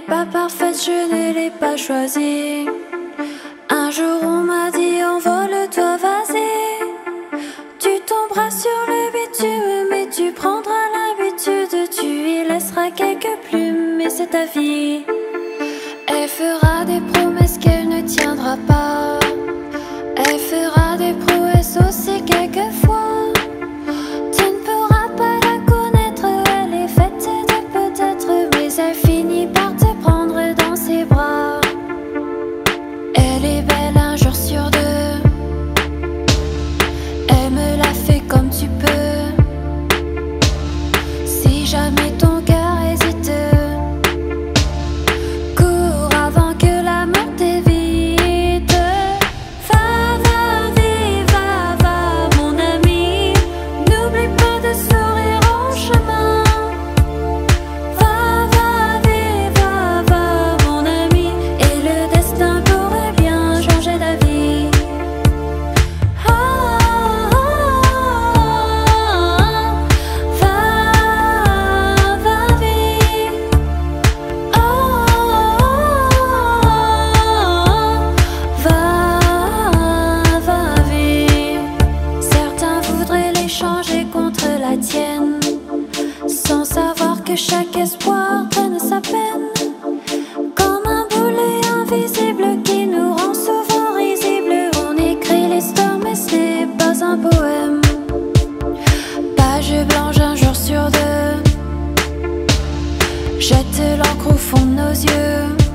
pas parfaite, je ne l'ai pas choisie. Un jour on m'a dit envole-toi, vas-y. Tu tomberas sur le bitume, mais tu prendras l'habitude. Tu y laisseras quelques plumes, mais c'est ta vie. Elle fera des promesses qu'elle ne tiendra pas. Elle fera des promesses. chaque espoir traîne sa peine. Comme un boulet invisible qui nous rend souvent risibles. On écrit l'histoire mais ce n'est pas un poème. Page blanche un jour sur deux. Jette l'encre au fond de nos yeux.